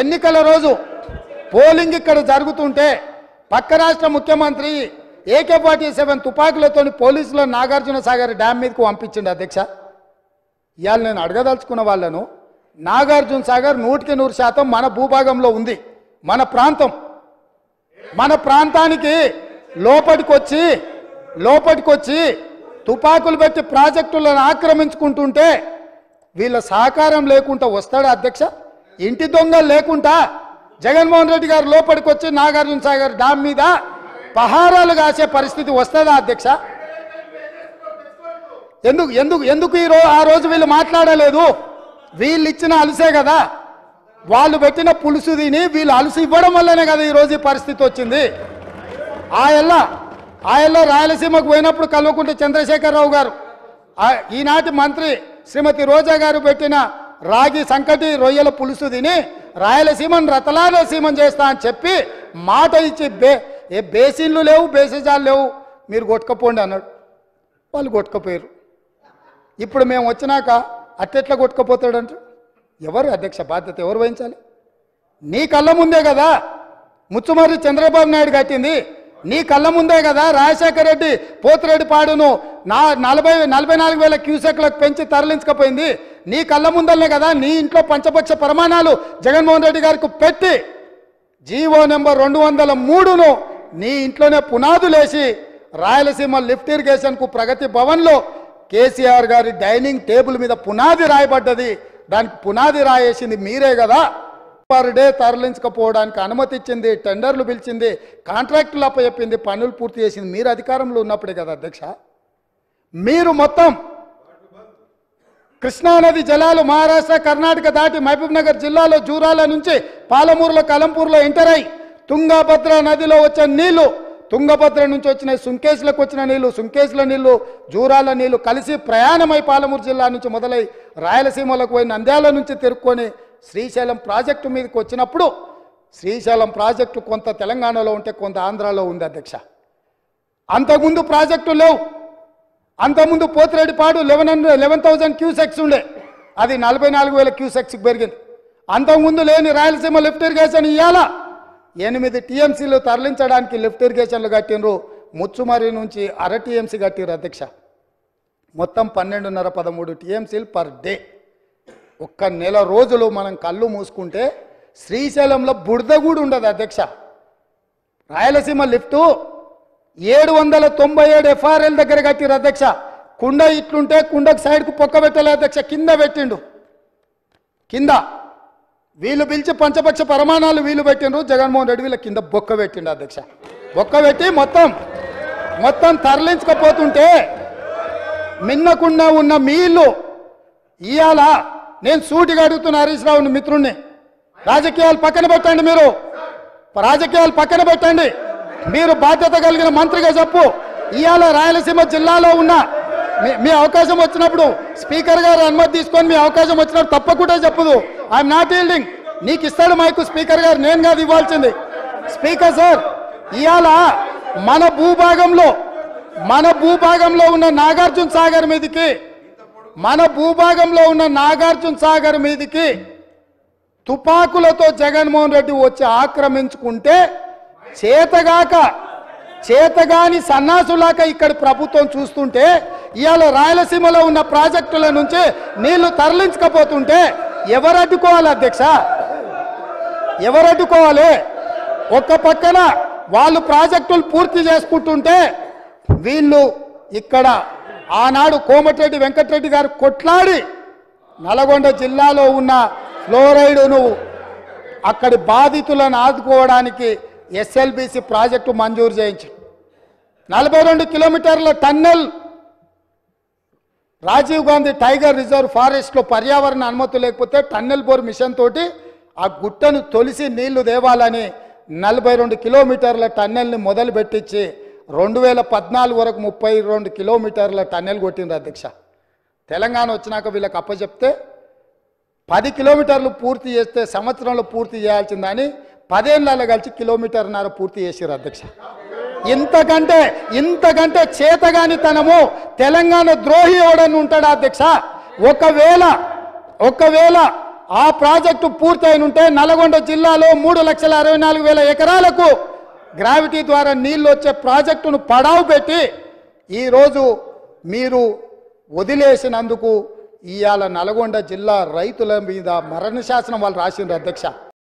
ఎన్నికల రోజు పోలింగ్ ఇక్కడ జరుగుతుంటే పక్క రాష్ట్ర ముఖ్యమంత్రి ఏకే ఫార్టీ సెవెన్ తుపాకులతో పోలీసులు నాగార్జున సాగర్ డ్యామ్ మీదకు పంపించండి అధ్యక్ష. ఇవాళ నేను అడగదలుచుకున్న వాళ్ళను నాగార్జున సాగర్ నూటికి నూరు శాతం మన భూభాగంలో ఉంది మన ప్రాంతం. మన ప్రాంతానికి లోపటికొచ్చి లోపటికొచ్చి తుపాకులు పెట్టి ప్రాజెక్టులను ఆక్రమించుకుంటుంటే వీళ్ళ సహకారం లేకుండా వస్తాడా అధ్యక్ష? ఇంటి దొంగలు లేకుండా జగన్మోహన్ రెడ్డి గారు లోపలికి వచ్చి నాగార్జున సాగర్ డామ్ మీద పహారాలు కాసే పరిస్థితి వస్తుందా అధ్యక్ష? ఎందుకు ఎందుకు ఎందుకు ఈ రో ఆ రోజు వీళ్ళు మాట్లాడలేదు? వీళ్ళు ఇచ్చిన అలసే కదా. వాళ్ళు పెట్టిన పులుసు తిని వీళ్ళు అలసి ఇవ్వడం వల్లనే కదా ఈ ఈ పరిస్థితి వచ్చింది. ఆయల్ల ఆయల్లో రాయలసీమకు పోయినప్పుడు కల్వకుంట్ల చంద్రశేఖరరావు గారు ఈనాటి మంత్రి శ్రీమతి రోజా గారు పెట్టిన రాగి సంకటి రొయ్యల పులుసు తిని రాయలసీమను రతలాలసీమం చేస్తా అని చెప్పి మాట ఇచ్చి బే ఏ బేసిన్లు లేవు బేసిజాలు లేవు. మీరు కొట్టుకపోండి అన్నాడు. వాళ్ళు కొట్టుకపోయారు. ఇప్పుడు మేము వచ్చినాక అట్టెట్లా కొట్టుకపోతాడంట? ఎవరు అధ్యక్ష బాధ్యత ఎవరు వహించాలి? నీ కళ్ళ ముందే కదా ముచ్చుమర్రి చంద్రబాబు నాయుడు కట్టింది. నీ కళ్ళ ముందే కదా రాజశేఖర రెడ్డి పోతిరెడ్డి పాడును నా నలభై నలభై నాలుగు వేల క్యూసెక్లకు పెంచి తరలించకపోయింది. నీ కళ్ళ ముందరనే కదా నీ ఇంట్లో పంచపక్ష ప్రమాణాలు జగన్మోహన్ రెడ్డి గారికి పెట్టి జీవో నెంబర్ రెండు వందల మూడును నీ ఇంట్లోనే పునాదులేసి రాయలసీమ లిఫ్ట్ ఇరిగేషన్కు ప్రగతి భవన్లో కేసీఆర్ గారి డైనింగ్ టేబుల్ మీద పునాది రాయబడ్డది. దానికి పునాది రాయేసింది మీరే కదా. పర్ డే తరలించకపోవడానికి అనుమతి ఇచ్చింది టెండర్లు పిలిచింది కాంట్రాక్టులు అప్పచెప్పింది పనులు పూర్తి చేసింది మీరు అధికారంలో ఉన్నప్పుడే కదా అధ్యక్ష. మీరు మొత్తం కృష్ణానది జలాలు మహారాష్ట్ర కర్ణాటక దాటి మహబూబ్నగర్ జిల్లాలో జూరాల నుంచి పాలమూరులో కలంపూర్లో ఎంటర్ అయి తుంగభద్ర నదిలో వచ్చే నీళ్ళు తుంగభద్ర నుంచి వచ్చిన సుంకేశ్లకు వచ్చిన నీళ్ళు సుంకేశ్ల నీళ్ళు జూరాల నీళ్ళు కలిసి ప్రయాణమై పాలమూరు జిల్లా నుంచి మొదలై రాయలసీమలకు పోయి నంద్యాల నుంచి తిరుక్కొని శ్రీశైలం ప్రాజెక్టు మీదకి వచ్చినప్పుడు శ్రీశైలం ప్రాజెక్టు కొంత తెలంగాణలో ఉంటే కొంత ఆంధ్రాలో ఉంది అధ్యక్ష. అంతకుముందు ప్రాజెక్టు లేవు. అంతకుముందు Pothireddypadu eleven hundred eleven thousand cusecs ఉండే. అది నలభై నాలుగు వేల క్యూసెక్స్కి పెరిగింది. అంతకుముందు లేని రాయలసీమ లిఫ్ట్ ఇరిగేషన్ ఇవ్వాలా ఎనిమిది టీఎంసీలు తరలించడానికి లిఫ్ట్ ఇరిగేషన్లు కట్టినరు ముచ్చుమరి నుంచి అర టీఎంసీ కట్టిరు అధ్యక్ష. మొత్తం పన్నెండున్నర పదమూడు టీఎంసీలు పర్ డే. ఒక్క నెల రోజులు మనం కళ్ళు మూసుకుంటే శ్రీశైలంలో బురద కూడా ఉండదు అధ్యక్ష. రాయలసీమ లిఫ్టు ఏడు వందల తొంభై ఏడు ఎఫ్ఆర్ఎల్ దగ్గర కట్టిరు అధ్యక్ష. కుండ ఇట్లుంటే కుండకు సైడ్కు పొక్క పెట్టలే అధ్యక్ష. కింద పెట్టిండు. కింద. వీళ్ళు పిలిచి పంచపక్ష ప్రమాణాలు వీళ్ళు పెట్టిండ్రు. జగన్మోహన్ రెడ్డి వీళ్ళ కింద బొక్క పెట్టిండు అధ్యక్ష. బొక్క పెట్టి మొత్తం మొత్తం తరలించకపోతుంటే మిన్నకుండా ఉన్న మీ ఇల్లు ఇవాళ నేను సూటిగా అడుగుతున్న హరీష్ రావుని మిత్రుణ్ణి. రాజకీయాలు పక్కన పెట్టండి మీరు. రాజకీయాలు పక్కన పెట్టండి. మీరు బాధ్యత కలిగిన మంత్రిగా చెప్పు. ఇవాళ రాయలసీమ జిల్లాలో ఉన్న మీ మీ అవకాశం వచ్చినప్పుడు స్పీకర్ గారు అనుమతి తీసుకొని మీ అవకాశం వచ్చినప్పుడు తప్పకుండా చెప్పదు. ఐఎమ్ నాట్ ఈల్డింగ్ నీకు ఇస్తాడు మైకు స్పీకర్ గారు నేను కాదు ఇవ్వాల్సింది. స్పీకర్ సార్ ఇవాళ మన భూభాగంలో మన భూభాగంలో ఉన్న నాగార్జున సాగర్ మీదకి మన భూభాగంలో ఉన్న నాగార్జున సాగర్ మీదకి తుపాకులతో జగన్మోహన్ రెడ్డి వచ్చి ఆక్రమించుకుంటే చేతగాక చేతగాని సన్నాసులాక ఇక్కడ ప్రభుత్వం చూస్తుంటే ఇవాళ రాయలసీమలో ఉన్న ప్రాజెక్టుల నుంచి నీళ్ళు తరలించకపోతుంటే ఎవరు అడ్డుకోవాలి అధ్యక్ష? ఎవరు అడ్డుకోవాలి? ఒక్క పక్కన వాళ్ళు ప్రాజెక్టులు పూర్తి చేసుకుంటుంటే వీళ్ళు ఇక్కడ ఆనాడు కోమటిరెడ్డి వెంకటరెడ్డి గారు కొట్లాడి నల్గొండ జిల్లాలో ఉన్న ఫ్లోరైడును అక్కడి బాధితులను ఆదుకోవడానికి ఎస్ఎల్బిసి ప్రాజెక్టు మంజూరు చేయించి నలభై రెండు కిలోమీటర్ల tunnel Rajiv Gandhi tiger reserve ఫారెస్ట్లో పర్యావరణ అనుమతి లేకపోతే టన్నెల్ బోర్ మిషన్ తోటి ఆ గుట్టను తొలిసి నీళ్ళు దేవాలని నలభై రెండు కిలోమీటర్ల టన్నెల్ని మొదలు పెట్టించి రెండు వేల పద్నాలుగు వరకు ముప్పై రెండు కిలోమీటర్ల టన్నెల్ కొట్టింది అధ్యక్ష. తెలంగాణ వచ్చినాక వీళ్ళకి అప్పచెప్తే పది కిలోమీటర్లు పూర్తి చేస్తే సంవత్సరంలో పూర్తి చేయాల్సిందని పదేళ్ళలో కలిసి కిలోమీటర్న్నర పూర్తి చేసారు అధ్యక్ష. ఇంతకంటే ఇంతకంటే చేతగానితనము తెలంగాణ ద్రోహి ఎవడని ఉంటాడా అధ్యక్ష? ఒకవేళ ఒకవేళ ఆ ప్రాజెక్టు పూర్తయిన ఉంటే నల్గొండ జిల్లాలో మూడు లక్షల అరవై నాలుగు వేల ఎకరాలకు గ్రావిటీ ద్వారా నీళ్ళు వచ్చే ప్రాజెక్టును పడావు పెట్టి ఈరోజు మీరు వదిలేసినందుకు ఇవాళ నల్గొండ జిల్లా రైతుల మీద మరణ శాసనం వాళ్ళు రాసిండ్రు అధ్యక్ష.